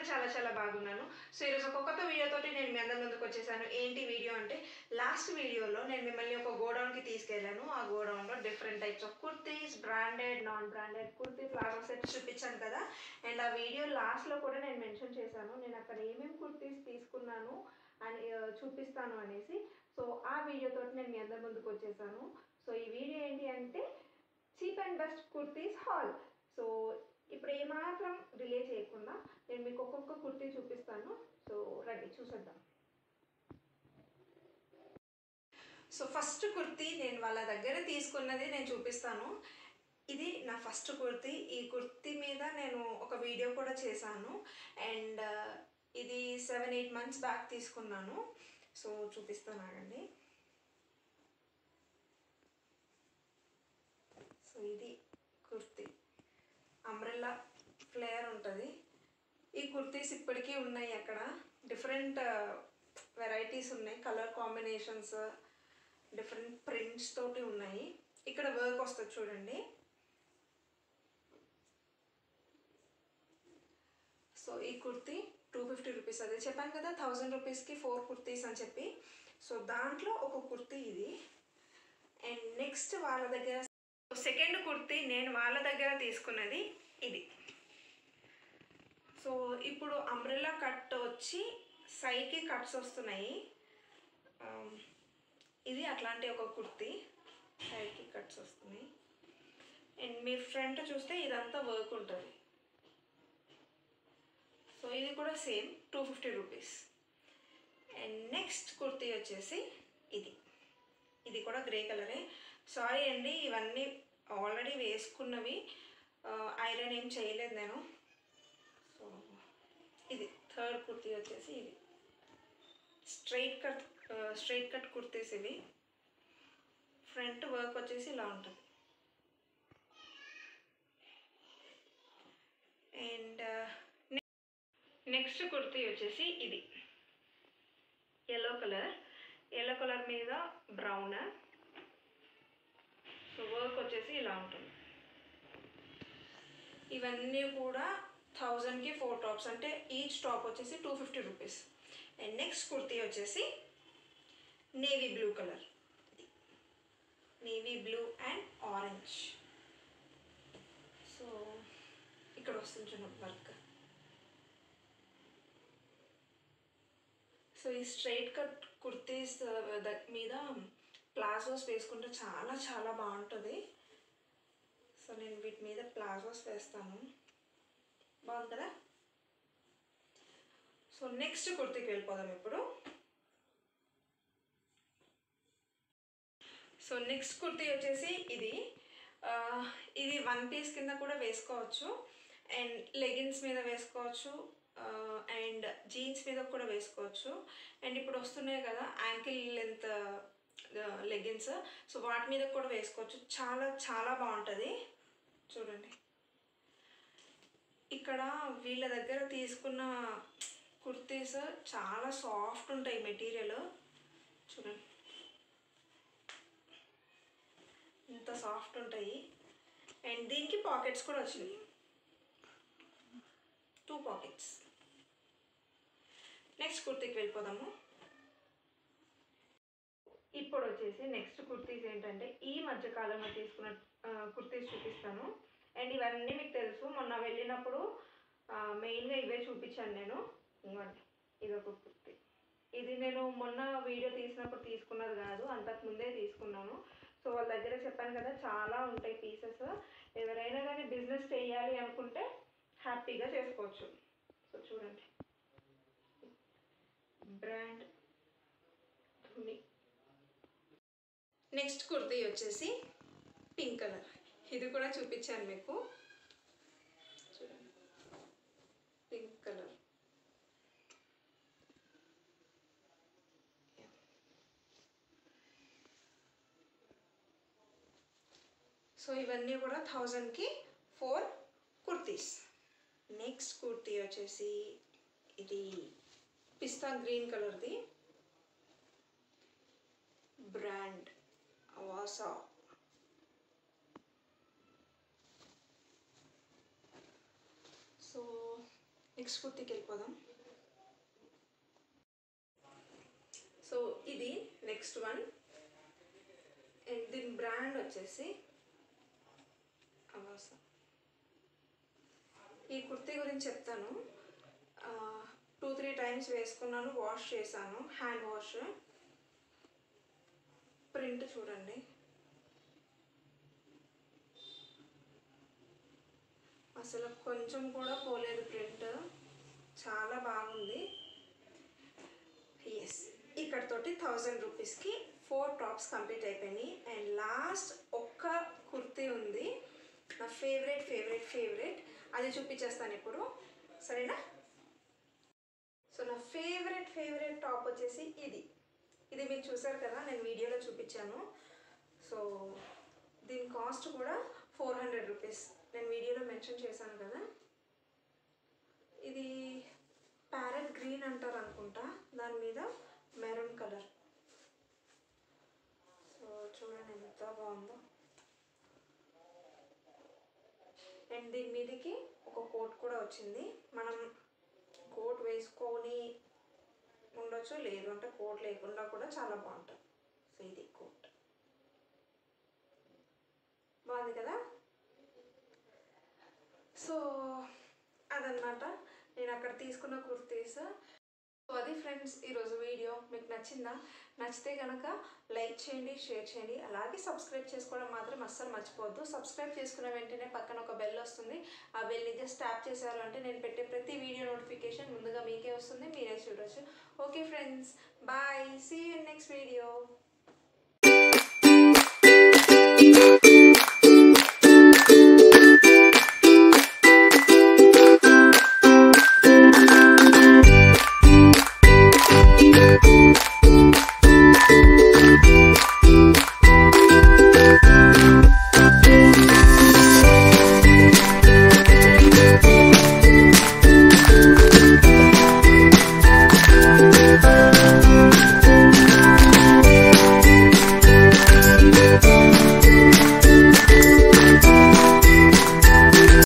కూడా చాలా చాలా బాగున్నాను. సో ఈరోజు ఒక కొత్త వీడియోతోటి నేను మీ అందరి ముందుకు వచ్చేసాను. ఏంటి వీడియో అంటే లాస్ట్ వీడియోలో నేను మిమ్మల్ని ఒక గోడౌన్కి తీసుకెళ్ళాను. ఆ గోడౌన్లో different types of kurtis branded non branded kurti palazzo sets చూపించాను కదా. అండ్ ఆ వీడియో లాస్ట్లో కూడా నేను మెన్షన్ చేశాను. నేను అక్కడ ఏమేమి కుర్తీస్ తీసుకున్నాను అని చూపిస్తాను అనేసి. సో ఆ వీడియోతో నేను మీ అందరి ముందుకు వచ్చేసాను. సో ఈ వీడియో ఏంటి అంటే cheap and best kurtis haul so ఇప్పుడు ఏమాత్రం డిలే చేయకుండా నేను మీకు ఒక్కొక్క కుర్తీ చూపిస్తాను. సో రండి చూసేద్దాం. సో ఫస్ట్ కుర్తీ నేను వాళ్ళ దగ్గర తీసుకున్నది నేను చూపిస్తాను. ఇది నా ఫస్ట్ కుర్తీ. ఈ కుర్తీ మీద నేను ఒక వీడియో కూడా చేశాను. అండ్ ఇది సెవెన్ ఎయిట్ మంత్స్ బ్యాక్ తీసుకున్నాను. సో చూపిస్తాను ఆగండి. సో ఇది కుర్తీ. అంబ్రెల్లా ఫ్లేయర్ ఉంటుంది. ఈ కుర్తీస్ ఇప్పటికీ ఉన్నాయి అక్కడ. డిఫరెంట్ వెరైటీస్ uh, ఉన్నాయి. కలర్ కాంబినేషన్స్ డిఫరెంట్ ప్రింట్స్ తోటి ఉన్నాయి. ఇక్కడ వర్క్ వస్తుంది చూడండి. సో ఈ కుర్తీ టూ ఫిఫ్టీ రూపీస్ అదే చెప్పాను కదా థౌజండ్ రూపీస్కి ఫోర్ కుర్తీస్ అని చెప్పి. సో దాంట్లో ఒక కుర్తీ ఇది. అండ్ నెక్స్ట్ వాళ్ళ దగ్గర సెకండ్ కుర్తీ నేను వాళ్ళ దగ్గర తీసుకున్నది ఇది. సో ఇప్పుడు అంబ్రెల్లా కట్ వచ్చి సైడ్కి కట్స్ వస్తున్నాయి. Um, ఇది అట్లాంటి ఒక కుర్తీ. సైడ్కి కట్స్ వస్తున్నాయి. అండ్ మీరు ఫ్రంట్ చూస్తే ఇదంతా వర్క్ ఉంటుంది. సో ఇది కూడా same two fifty rupees and next kurti వచ్చేసి ఇది. ఇది కూడా గ్రే కలరే సారీ అండి ఇవన్నీ ఆల్రెడీ వేసుకున్నవి. ఐరన్ ఏం చేయలేదు నేను. సో ఇది థర్డ్ కుర్తీ వచ్చేసి ఇది. Straight cut straight cut kurtis ఇవి. ఫ్రంట్ వర్క్ వచ్చేసి ఇలా ఉంటుంది. అండ్ నెక్స్ట్ కుర్తీ వచ్చేసి ఇది. Yellow colour. ఎల్లో కలర్ మీద బ్రౌన్. సో వర్క్ వచ్చేసి ఇలా ఉంటుంది. ఇవన్నీ కూడా థౌజండ్కి ఫోర్ టాప్స్. అంటే ఈచ్ టాప్ వచ్చేసి two fifty rupees. And next kurti వచ్చేసి navy blue colour. Navy blue and orange. So ఇక్కడ వస్తుంది చూడండి వర్క్. సో ఈ స్ట్రైట్ కట్ కుర్తీస్ మీద ప్లాజోస్ వేసుకుంటే చాలా చాలా బాగుంటుంది. సో నేను వీటి మీద ప్లాజోస్ వేస్తాను. బాగుంది కదా? సో నెక్స్ట్ కుర్తీకి వెళ్ళిపోదాం ఇప్పుడు. సో నెక్స్ట్ కుర్తీ వచ్చేసి ఇది. ఇది వన్ పీస్ కింద కూడా వేసుకోవచ్చు. అండ్ లెగిన్స్ మీద వేసుకోవచ్చు. అండ్ జీన్స్ మీద కూడా వేసుకోవచ్చు. అండ్ ఇప్పుడు వస్తున్నాయి కదా యాంకిల్ లెంత్ లెగిన్స్ సో వాటి మీద కూడా వేసుకోవచ్చు. చాలా చాలా బాగుంటుంది. చూడండి. ఇక్కడ వీళ్ళ దగ్గర తీసుకున్న కుర్తీస్ చాలా సాఫ్ట్ ఉంటాయి మెటీరియల్. చూడండి. ఇంత సాఫ్ట్ ఉంటాయి. అండ్ దీనికి పాకెట్స్ కూడా వచ్చినాయి. టూ పాకెట్స్ నెక్స్ట్ కుర్తీకి వెళ్ళిపోదాము. ఇప్పుడు వచ్చేసి నెక్స్ట్ కుర్తీస్ ఏంటంటే ఈ మధ్యకాలంలో తీసుకున్న కుర్తీస్ చూపిస్తాను. అండ్ ఇవన్నీ మీకు తెలుసు. మొన్న వెళ్ళినప్పుడు మెయిన్గా ఇవే చూపించాను నేను. ఇవ్వండి. ఇది ఒక కుర్తీ. ఇది నేను మొన్న వీడియో తీసినప్పుడు తీసుకున్నది కాదు. అంతకు ముందే తీసుకున్నాను. సో వాళ్ళ దగ్గర చెప్పాను కదా చాలా ఉంటాయి పీసెస్. ఎవరైనా కానీ బిజినెస్ చేయాలి అనుకుంటే హ్యాపీగా చేసుకోవచ్చు. సో చూడండి. బ్రాండ్ ధుని. నెక్స్ట్ కుర్తీ వచ్చేసి పింక్ కలర్. ఇది కూడా చూపించాను మీకు. చూడండి. Pink colour. సో ఇవన్నీ కూడా థౌజండ్కి ఫోర్ కుర్తీస్. నెక్స్ట్ కుర్తీ వచ్చేసి ఇది పిస్తా గ్రీన్ కలర్ది. బ్రాండ్. వాసా సో నెక్స్ట్ కుర్తీకి వెళ్ళిపోదాం సో ఇది నెక్స్ట్ వన్ అండ్ దీని బ్రాండ్ వచ్చేసి అవాసా ఈ కుర్తీ గురించి చెప్తాను. టూ త్రీ టైమ్స్ వేసుకున్నాను వాష్ చేశాను హ్యాండ్ వాష్ ప్రింట్ చూడండి. అసలు కొంచెం కూడా పోలేదు ప్రింట్. చాలా బాగుంది. ఎస్ ఇక్కడతోటి థౌజండ్ రూపీస్కి ఫోర్ టాప్స్ కంప్లీట్ అయిపోయినాయి. అండ్ లాస్ట్ ఒక్క కుర్తీ ఉంది. నా ఫేవరెట్ ఫేవరెట్ ఫేవరెట్. అది చూపించేస్తాను ఇప్పుడు. సరేనా? సో నా ఫేవరెట్ ఫేవరెట్ టాప్ వచ్చేసి ఇది. ఇది మీరు చూసారు కదా నేను వీడియోలో చూపించాను. సో దీని కాస్ట్ కూడా ఫోర్ హండ్రెడ్ రూపీస్. నేను వీడియోలో మెన్షన్ చేశాను కదా. ఇది ప్యారెట్ గ్రీన్ అంటారు అనుకుంటా. దాని మీద మెరూన్ కలర్ సో చూడండి ఎంత బాగుందో. అండ్ దీని మీదకి ఒక కోట్ కూడా వచ్చింది. మనం కోట్ వేసుకొని ఉండొచ్చు లేదు అంటే కోట్ లేకుండా కూడా చాలా బాగుంటుంది. సో ఇది కోట్ బాగుంది కదా? సో అదనమాట నేను అక్కడ తీసుకున్న కుర్తీస్. సో అది ఫ్రెండ్స్ ఈరోజు వీడియో. మీకు నచ్చిందా? నచ్చితే కనుక లైక్ చేయండి షేర్ చేయండి. అలాగే సబ్స్క్రైబ్ చేసుకోవడం మాత్రం అస్సలు మర్చిపోవద్దు. సబ్స్క్రైబ్ చేసుకున్న వెంటనే పక్కన ఒక బెల్ వస్తుంది. ఆ బెల్ని జస్ట్ ట్యాప్ చేశారు అంటే నేను పెట్టే ప్రతి వీడియో నోటిఫికేషన్ ముందుగా మీకే వస్తుంది. మీరే చూడొచ్చు. Okay friends. Bye. See you next video